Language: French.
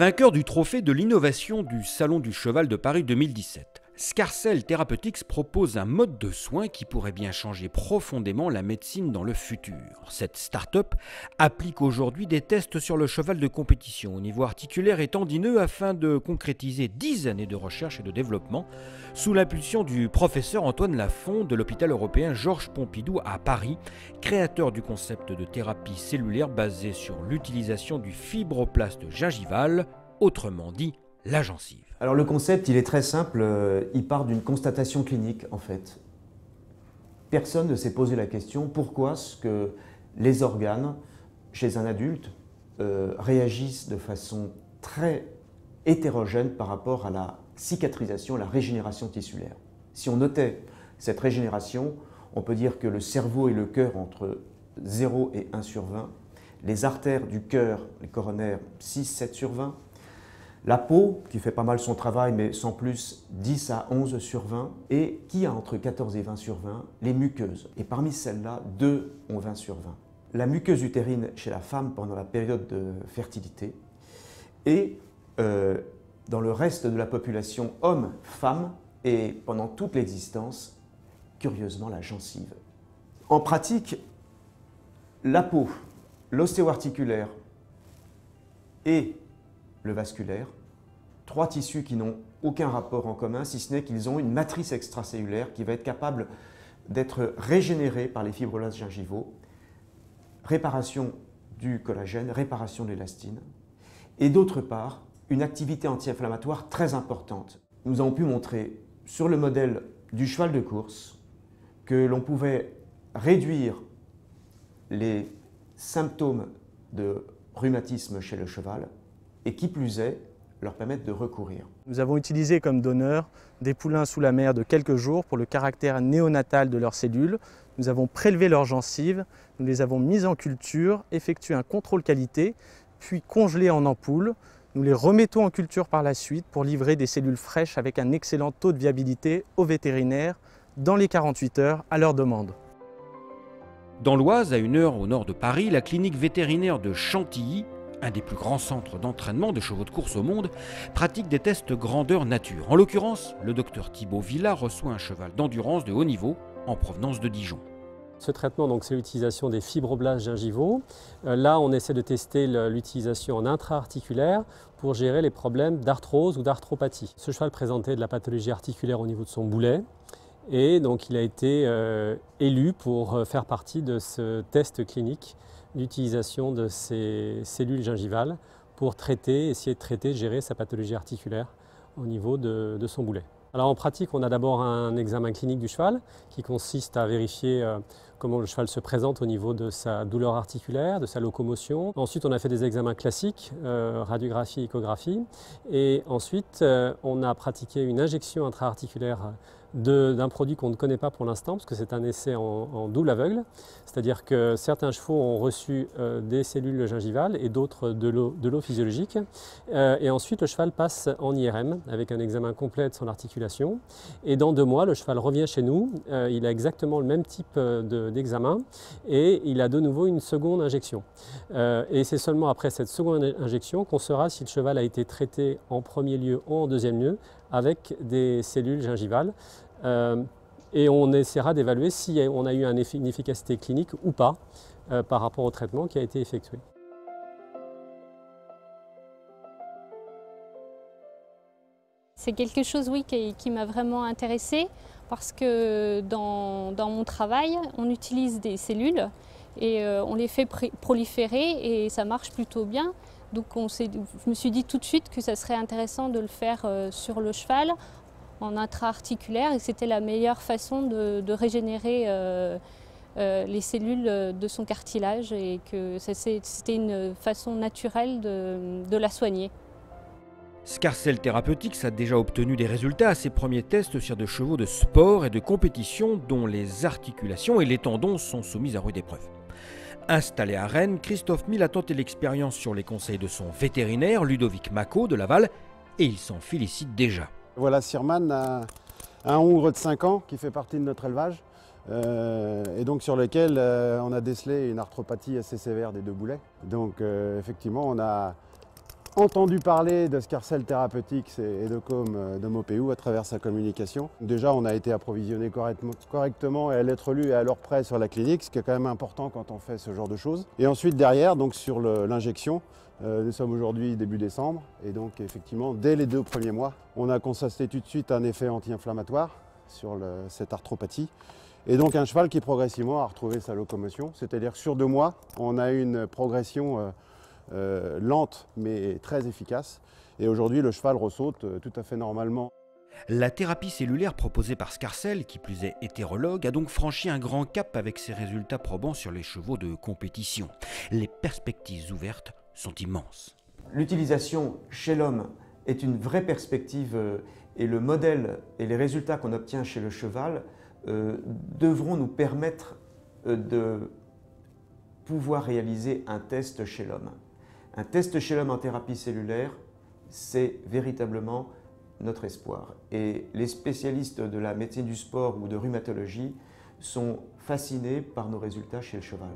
Vainqueur du trophée de l'innovation du Salon du Cheval de Paris 2017, Scarcell Therapeutics propose un mode de soins qui pourrait bien changer profondément la médecine dans le futur. Cette start-up applique aujourd'hui des tests sur le cheval de compétition au niveau articulaire et tendineux afin de concrétiser 10 années de recherche et de développement sous l'impulsion du professeur Antoine Lafont de l'hôpital européen Georges Pompidou à Paris, créateur du concept de thérapie cellulaire basé sur l'utilisation du fibroplaste gingival, autrement dit la gencive. Alors le concept, il est très simple, euh, il part d'une constatation clinique en fait. Personne ne s'est posé la question pourquoi ce que les organes chez un adulte euh, réagissent de façon très hétérogène par rapport à la cicatrisation, la régénération tissulaire? Si on notait cette régénération, on peut dire que le cerveau et le cœur entre 0 et 1 sur 20, les artères du cœur, les coronaires 6, 7 sur 20, la peau, qui fait pas mal son travail, mais sans plus 10 à 11 sur 20, et qui a entre 14 et 20 sur 20 Les muqueuses. Et parmi celles-là, 2 ont 20 sur 20. La muqueuse utérine chez la femme pendant la période de fertilité, et euh, dans le reste de la population, hommes, femmes, et pendant toute l'existence, curieusement, la gencive. En pratique, la peau, l'ostéo-articulaire et le vasculaire, trois tissus qui n'ont aucun rapport en commun, si ce n'est qu'ils ont une matrice extracellulaire qui va être capable d'être régénérée par les fibroblastes gingivaux, réparation du collagène, réparation de l'élastine, et d'autre part, une activité anti-inflammatoire très importante. Nous avons pu montrer sur le modèle du cheval de course que l'on pouvait réduire les symptômes de rhumatisme chez le cheval et qui plus est, leur permettre de recourir. Nous avons utilisé comme donneur des poulains sous la mer de quelques jours pour le caractère néonatal de leurs cellules. Nous avons prélevé leurs gencives, nous les avons mises en culture, effectué un contrôle qualité, puis congelé en ampoule. Nous les remettons en culture par la suite pour livrer des cellules fraîches avec un excellent taux de viabilité aux vétérinaires dans les 48 heures à leur demande. Dans l'Oise, à une heure au nord de Paris, la clinique vétérinaire de Chantilly un des plus grands centres d'entraînement de chevaux de course au monde, pratique des tests grandeur nature. En l'occurrence, le docteur Thibaut Villa reçoit un cheval d'endurance de haut niveau en provenance de Dijon. Ce traitement, c'est l'utilisation des fibroblastes gingivaux. Euh, là, on essaie de tester l'utilisation en intra-articulaire pour gérer les problèmes d'arthrose ou d'arthropathie. Ce cheval présentait de la pathologie articulaire au niveau de son boulet et donc il a été euh, élu pour euh, faire partie de ce test clinique l'utilisation de ces cellules gingivales pour traiter, essayer de traiter, gérer sa pathologie articulaire au niveau de, son boulet. Alors en pratique, on a d'abord un examen clinique du cheval qui consiste à vérifier euh, comment le cheval se présente au niveau de sa douleur articulaire, de sa locomotion. Ensuite, on a fait des examens classiques, euh, radiographie, échographie. Et ensuite, euh, on a pratiqué une injection intra-articulaire d'un produit qu'on ne connaît pas pour l'instant, parce que c'est un essai en, double aveugle. C'est-à-dire que certains chevaux ont reçu euh, des cellules gingivales et d'autres de l'eau physiologique. Et ensuite, le cheval passe en IRM avec un examen complet de son articulation. Et dans deux mois, le cheval revient chez nous. Il a exactement le même type d'examen et il a de nouveau une seconde injection. et c'est seulement après cette seconde injection qu'on saura si le cheval a été traité en premier lieu ou en deuxième lieu avec des cellules gingivales. Euh, et on essaiera d'évaluer si on a eu une efficacité clinique ou pas euh, par rapport au traitement qui a été effectué. C'est quelque chose oui, qui, m'a vraiment intéressée parce que dans, mon travail, on utilise des cellules et euh, on les fait proliférer et ça marche plutôt bien. Donc je me suis dit tout de suite que ça serait intéressant de le faire euh, sur le cheval en intra-articulaire et c'était la meilleure façon de, régénérer euh, les cellules de son cartilage et que c'était une façon naturelle de, la soigner. Scarcell Therapeutics a déjà obtenu des résultats à ses premiers tests sur de chevaux de sport et de compétition dont les articulations et les tendons sont soumis à rude épreuve. Installé à Rennes, Christophe Mille a tenté l'expérience sur les conseils de son vétérinaire, Ludovic Mako de Laval, et il s'en félicite déjà. Voilà Sirman, un, un hongre de 5 ans qui fait partie de notre élevage, euh, et donc sur lequel euh, on a décelé une arthropathie assez sévère des deux boulets. Donc euh, effectivement, on a, entendu parler de Scarcell Therapeutics et de Com de Mopéou à travers sa communication. Déjà, on a été approvisionné correctement et à l'être lu et à l'heure près sur la clinique, ce qui est quand même important quand on fait ce genre de choses. Et ensuite, derrière, donc sur l'injection, euh, nous sommes aujourd'hui début décembre et donc effectivement, dès les deux premiers mois, on a constaté tout de suite un effet anti-inflammatoire sur cette arthropathie. Et donc un cheval qui progressivement a retrouvé sa locomotion, c'est-à-dire sur deux mois, on a une progression euh, euh, lente mais très efficace. Et aujourd'hui, le cheval ressaute tout à fait normalement. La thérapie cellulaire proposée par Scarcell, qui plus est hétérologue, a donc franchi un grand cap avec ses résultats probants sur les chevaux de compétition. Les perspectives ouvertes sont immenses. L'utilisation chez l'homme est une vraie perspective euh, et le modèle et les résultats qu'on obtient chez le cheval euh, devront nous permettre euh, de pouvoir réaliser un test chez l'homme. Un test chez l'homme en thérapie cellulaire, c'est véritablement notre espoir. Et les spécialistes de la médecine du sport ou de rhumatologie sont fascinés par nos résultats chez le cheval.